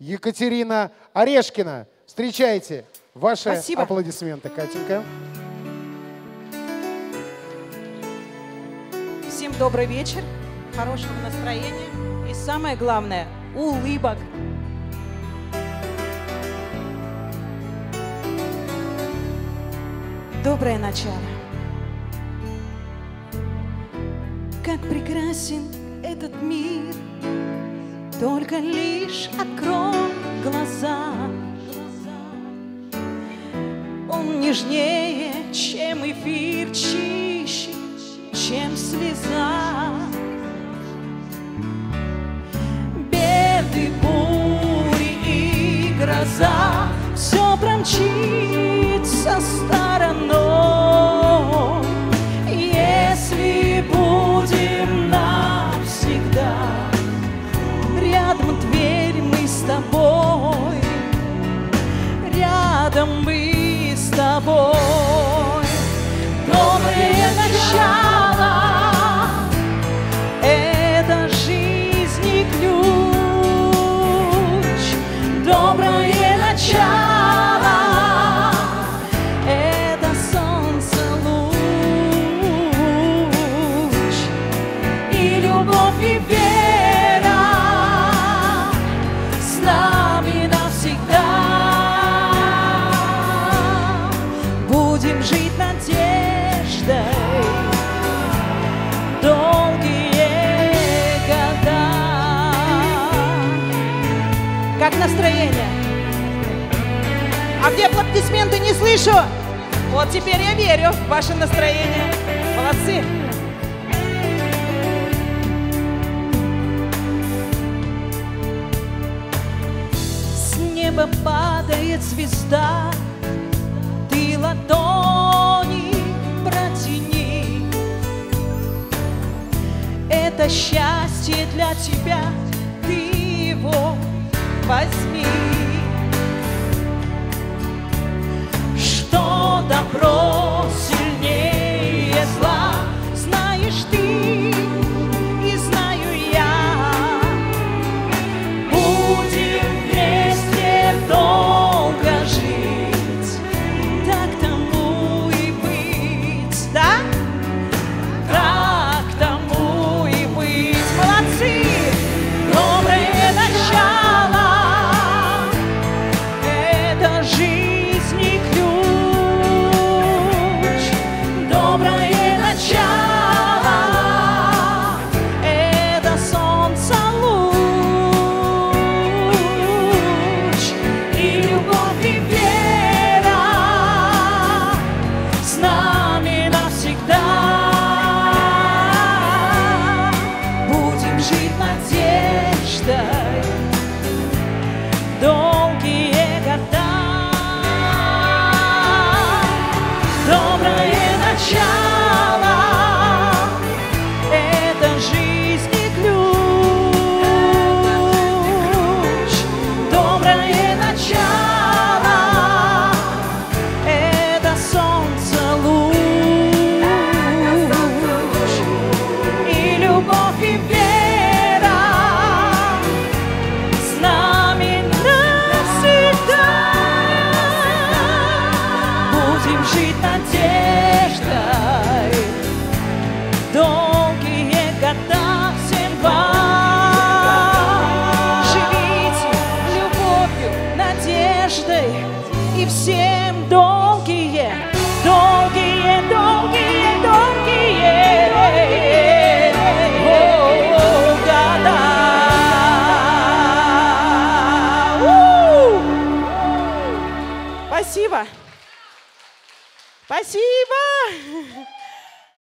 Екатерина Орешкина. Встречайте. Ваши Спасибо. аплодисменты, Катенька. Всем добрый вечер, хорошего настроения и самое главное – улыбок. Доброе начало. Как прекрасен этот мир, только лишь открой глаза. Он нежнее, чем эфир, чище, чем слеза. Беды, бури и гроза Все промчится настроение? А где аплодисменты не слышу? Вот теперь я верю в ваше настроение. Молодцы. Падает звезда, ты ладони протяни. Это счастье для тебя, ты его возьми. Надеждой долгие года всем вам. Живите любовью, надеждой и всем долгие, долгие, долгие, долгие! Спасибо. Спасибо.